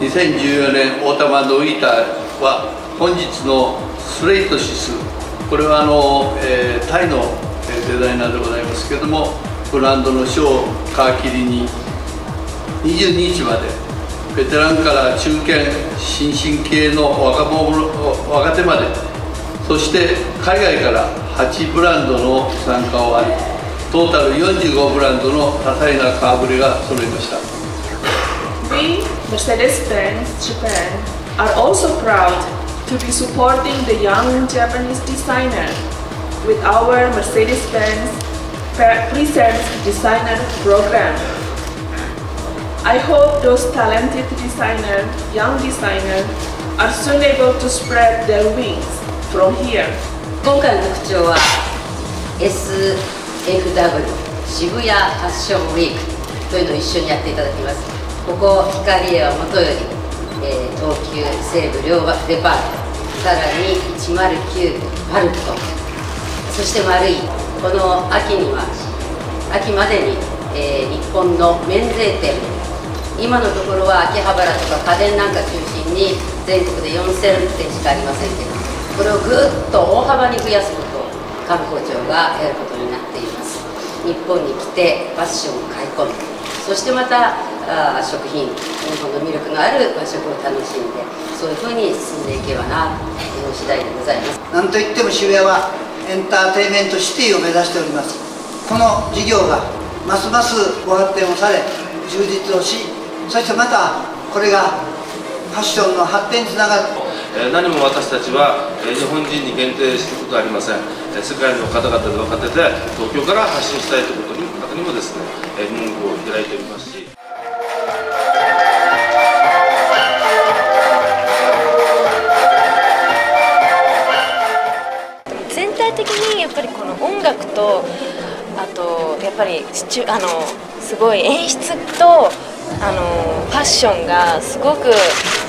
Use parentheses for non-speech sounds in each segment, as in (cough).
2014年オータマウィーターは本日のスレイトシス。これはあの、えー、タイのデザイナーでございますけれどもブランドのショー皮切りに22日までベテランから中堅新進系の若者若手までそして海外から8ブランドの参加をありトータル45ブランドの多彩な顔ぶれが揃いました。We, Mercedes-Benz Japan, are also proud to be supporting the young Japanese designer with our Mercedes-Benz Presents Designer Program. I hope those talented designers, young designers, are soon able to spread their wings from here. 今回の特徴は SFW 渋谷ファッションウィークというのを一緒にやっていただきます ここ光栄はもとより、えー、東急西武両デパートさらに109パルコそして丸いこの秋には秋までに、えー、日本の免税店今のところは秋葉原とか家電なんか中心に全国で4000店しかありませんけどこれをぐっと大幅に増やすことを観光庁がやることになっています。日本に来てファッションを買い込む。そしてまたあ食品日本の魅力のある和食を楽しんでそういうふうに進んでいけばなという次第でございます。なんといっても渋谷はエンターテインメントシティを目指しております。この事業がますますご発展をされ充実をしそしてまたこれがファッションの発展につながる。何も私たちは日本人に限定することはありません。世界の方々で分かってて東京から発信したいということにもですね門戸を開いておりますし。全体的にやっぱりこの音楽とあとやっぱりあのすごい演出とあのファッションがすごく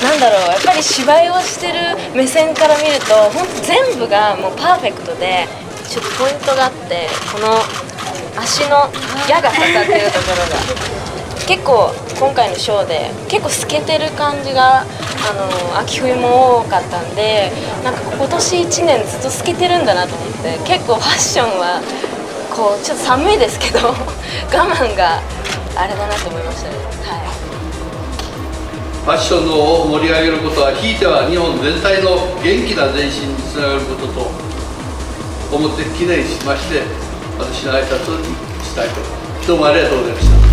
なんだろうやっぱり芝居をしてる目線から見ると本当全部がもうパーフェクトでちょっとポイントがあってこの足の矢が刺さってるところが結構今回のショーで結構透けてる感じがあの秋冬も多かったんでなんか今年1年ずっと透けてるんだなと思って結構ファッションはこうちょっと寒いですけど (laughs) 我慢があれだなと思いましたね、はい、ファッションを盛り上げることはひいては日本全体の元気な前進につながることと思って記念しまして私の挨拶にしたいと。思いますどうもありがとうございました。